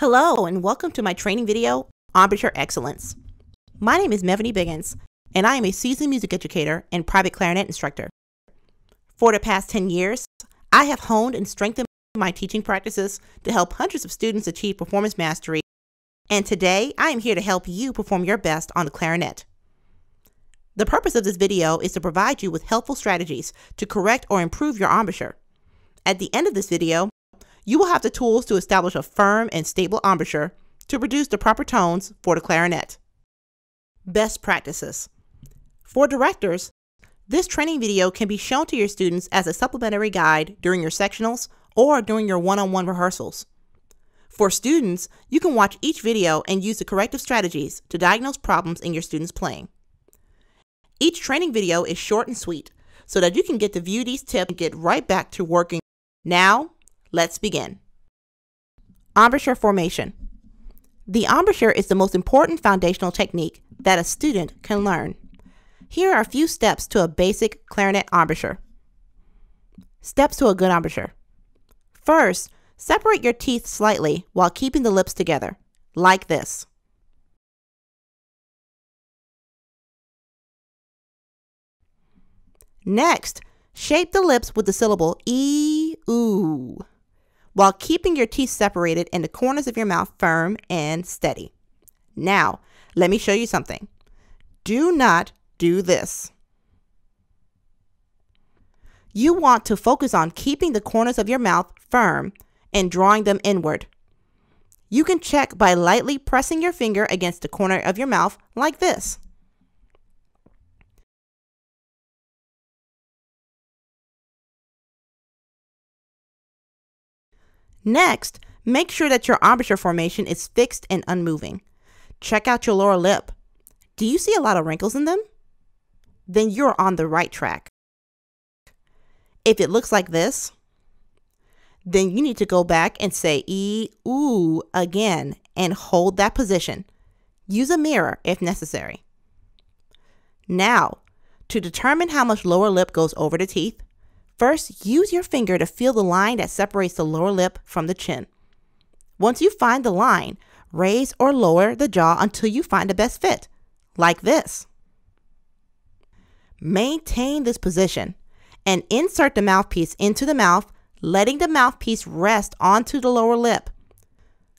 Hello and welcome to my training video, Embouchure Excellence. My name is Mevonnie Biggins and I am a seasoned music educator and private clarinet instructor. For the past 10 years, I have honed and strengthened my teaching practices to help hundreds of students achieve performance mastery and today I am here to help you perform your best on the clarinet. The purpose of this video is to provide you with helpful strategies to correct or improve your embouchure. At the end of this video, you will have the tools to establish a firm and stable embouchure to produce the proper tones for the clarinet. Best practices. For directors, this training video can be shown to your students as a supplementary guide during your sectionals or during your one-on-one rehearsals. For students, you can watch each video and use the corrective strategies to diagnose problems in your students' playing. Each training video is short and sweet so that you can get to view these tips and get right back to working. Now, Let's begin. Embouchure formation. The embouchure is the most important foundational technique that a student can learn. Here are a few steps to a basic clarinet embouchure. Steps to a good embouchure. First, separate your teeth slightly while keeping the lips together, like this. Next, shape the lips with the syllable E, oo while keeping your teeth separated and the corners of your mouth firm and steady. Now, let me show you something. Do not do this. You want to focus on keeping the corners of your mouth firm and drawing them inward. You can check by lightly pressing your finger against the corner of your mouth like this. Next, make sure that your embouchure formation is fixed and unmoving. Check out your lower lip. Do you see a lot of wrinkles in them? Then you're on the right track. If it looks like this, then you need to go back and say e, ooh again and hold that position. Use a mirror if necessary. Now, to determine how much lower lip goes over the teeth, First, use your finger to feel the line that separates the lower lip from the chin. Once you find the line, raise or lower the jaw until you find the best fit, like this. Maintain this position and insert the mouthpiece into the mouth, letting the mouthpiece rest onto the lower lip.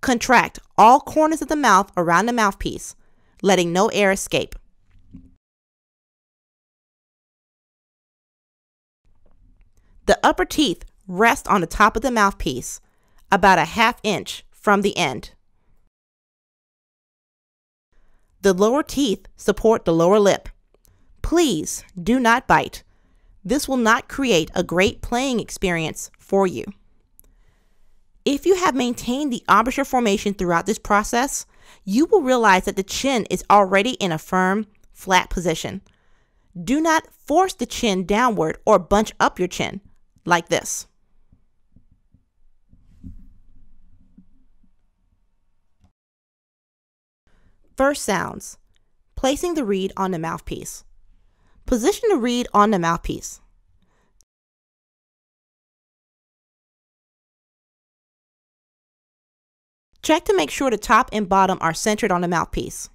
Contract all corners of the mouth around the mouthpiece, letting no air escape. The upper teeth rest on the top of the mouthpiece, about a half inch from the end. The lower teeth support the lower lip. Please do not bite. This will not create a great playing experience for you. If you have maintained the embouchure formation throughout this process, you will realize that the chin is already in a firm, flat position. Do not force the chin downward or bunch up your chin like this. First sounds. Placing the reed on the mouthpiece. Position the reed on the mouthpiece. Check to make sure the top and bottom are centered on the mouthpiece.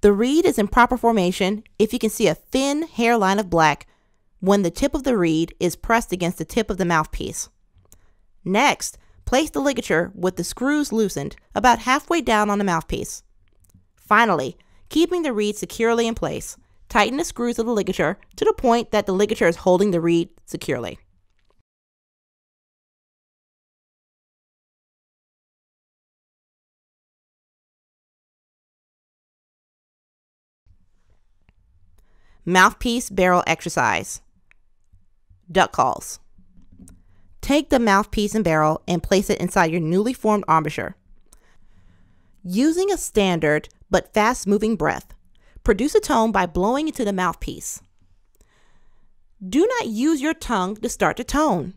The reed is in proper formation if you can see a thin hairline of black when the tip of the reed is pressed against the tip of the mouthpiece. Next, place the ligature with the screws loosened about halfway down on the mouthpiece. Finally, keeping the reed securely in place, tighten the screws of the ligature to the point that the ligature is holding the reed securely. Mouthpiece barrel exercise duck calls. Take the mouthpiece and barrel and place it inside your newly formed embouchure. Using a standard but fast moving breath, produce a tone by blowing into the mouthpiece. Do not use your tongue to start the tone.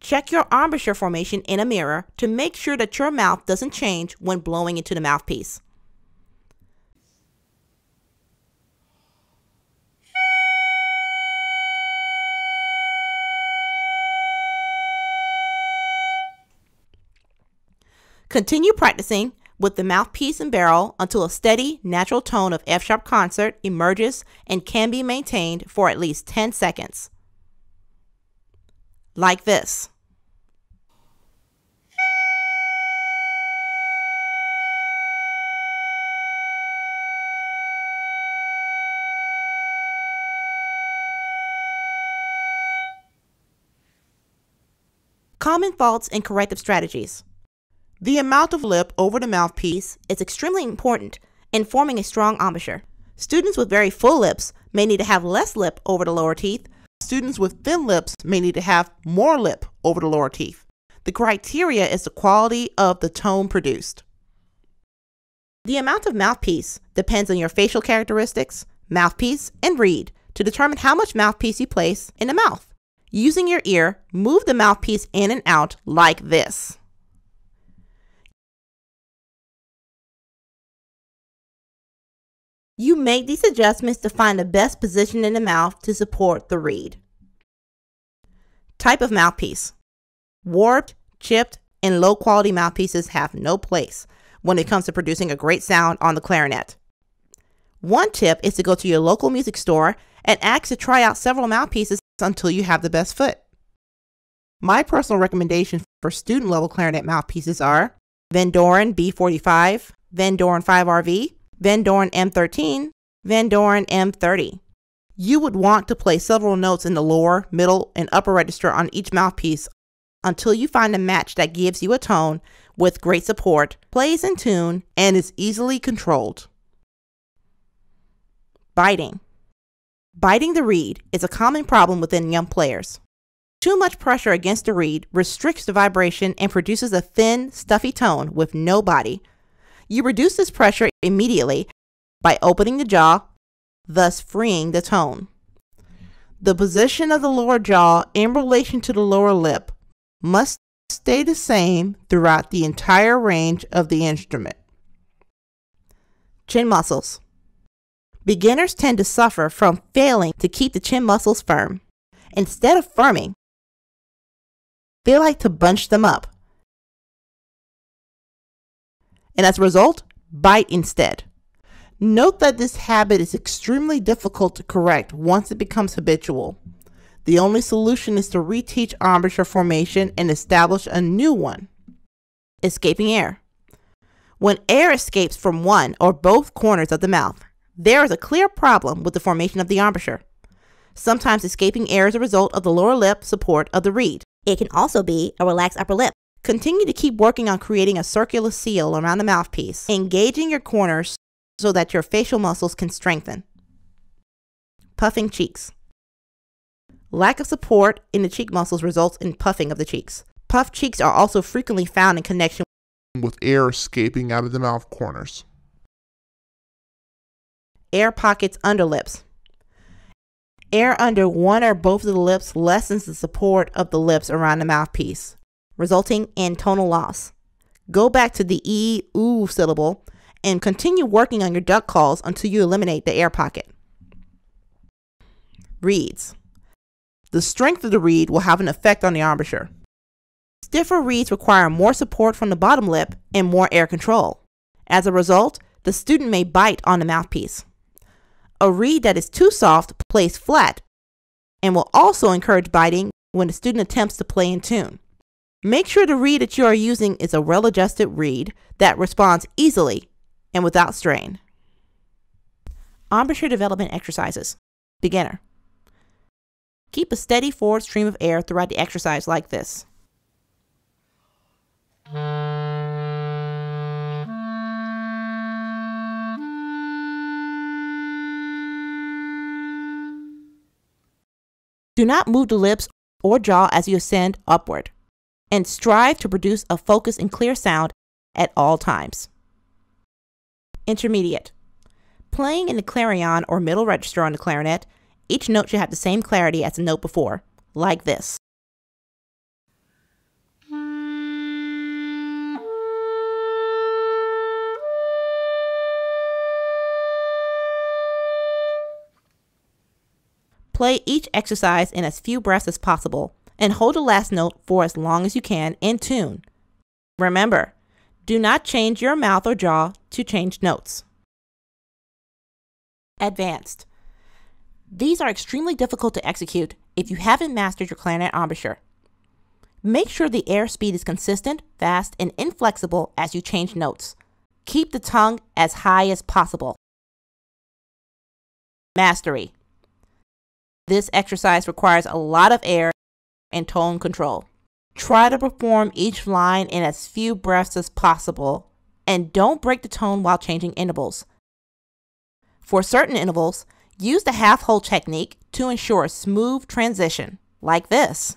Check your embouchure formation in a mirror to make sure that your mouth doesn't change when blowing into the mouthpiece. Continue practicing with the mouthpiece and barrel until a steady, natural tone of F sharp concert emerges and can be maintained for at least 10 seconds. Like this. Common faults and corrective strategies. The amount of lip over the mouthpiece is extremely important in forming a strong embouchure. Students with very full lips may need to have less lip over the lower teeth. Students with thin lips may need to have more lip over the lower teeth. The criteria is the quality of the tone produced. The amount of mouthpiece depends on your facial characteristics, mouthpiece, and reed to determine how much mouthpiece you place in the mouth. Using your ear, move the mouthpiece in and out like this. You make these adjustments to find the best position in the mouth to support the reed. Type of mouthpiece. Warped, chipped, and low quality mouthpieces have no place when it comes to producing a great sound on the clarinet. One tip is to go to your local music store and ask to try out several mouthpieces until you have the best fit. My personal recommendation for student level clarinet mouthpieces are Vandoren B45, Vandoren 5RV, Vandoren M13, Vandoren M30. You would want to play several notes in the lower, middle, and upper register on each mouthpiece until you find a match that gives you a tone with great support, plays in tune, and is easily controlled. Biting. Biting the reed is a common problem within young players. Too much pressure against the reed restricts the vibration and produces a thin, stuffy tone with no body, you reduce this pressure immediately by opening the jaw, thus freeing the tone. The position of the lower jaw in relation to the lower lip must stay the same throughout the entire range of the instrument. Chin muscles. Beginners tend to suffer from failing to keep the chin muscles firm. Instead of firming, they like to bunch them up and as a result, bite instead. Note that this habit is extremely difficult to correct once it becomes habitual. The only solution is to reteach embouchure formation and establish a new one. Escaping air. When air escapes from one or both corners of the mouth, there is a clear problem with the formation of the embouchure. Sometimes escaping air is a result of the lower lip support of the reed. It can also be a relaxed upper lip. Continue to keep working on creating a circular seal around the mouthpiece, engaging your corners so that your facial muscles can strengthen. Puffing cheeks. Lack of support in the cheek muscles results in puffing of the cheeks. Puffed cheeks are also frequently found in connection with air escaping out of the mouth corners. Air pockets under lips. Air under one or both of the lips lessens the support of the lips around the mouthpiece resulting in tonal loss. Go back to the e, oo syllable and continue working on your duck calls until you eliminate the air pocket. Reeds. The strength of the reed will have an effect on the embouchure. Stiffer reeds require more support from the bottom lip and more air control. As a result, the student may bite on the mouthpiece. A reed that is too soft plays flat and will also encourage biting when the student attempts to play in tune. Make sure the reed that you are using is a well adjusted reed that responds easily and without strain. Embouchure development exercises. Beginner. Keep a steady forward stream of air throughout the exercise like this. Do not move the lips or jaw as you ascend upward and strive to produce a focused and clear sound at all times. Intermediate. Playing in the clarion or middle register on the clarinet, each note should have the same clarity as the note before, like this. Play each exercise in as few breaths as possible, and hold the last note for as long as you can in tune. Remember, do not change your mouth or jaw to change notes. Advanced. These are extremely difficult to execute if you haven't mastered your clarinet embouchure. Make sure the air speed is consistent, fast, and inflexible as you change notes. Keep the tongue as high as possible. Mastery. This exercise requires a lot of air and tone control. Try to perform each line in as few breaths as possible, and don't break the tone while changing intervals. For certain intervals, use the half hole technique to ensure a smooth transition, like this.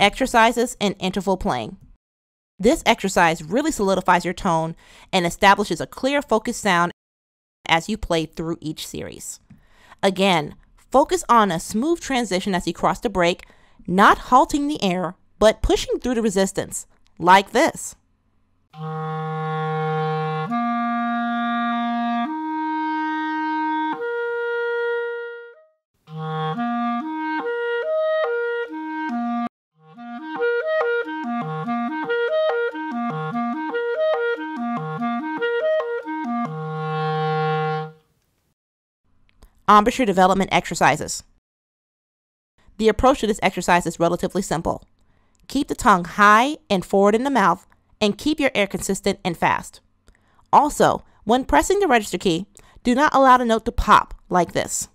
Exercises and interval playing. This exercise really solidifies your tone and establishes a clear focused sound as you play through each series. Again, focus on a smooth transition as you cross the break, not halting the air, but pushing through the resistance, like this. Embouchure development exercises. The approach to this exercise is relatively simple. Keep the tongue high and forward in the mouth and keep your air consistent and fast. Also, when pressing the register key, do not allow the note to pop like this.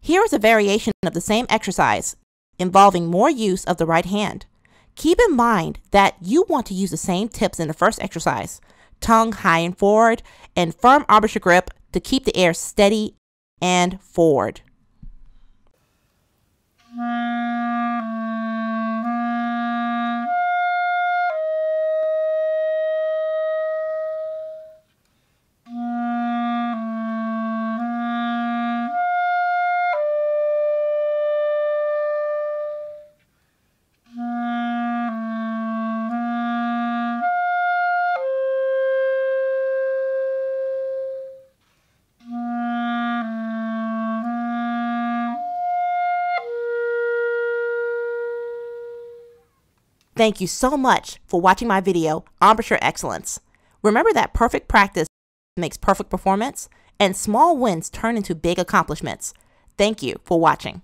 Here is a variation of the same exercise involving more use of the right hand. Keep in mind that you want to use the same tips in the first exercise, tongue high and forward, and firm embouchure grip to keep the air steady and forward. Thank you so much for watching my video, Embouchure Excellence. Remember that perfect practice makes perfect performance, and small wins turn into big accomplishments. Thank you for watching.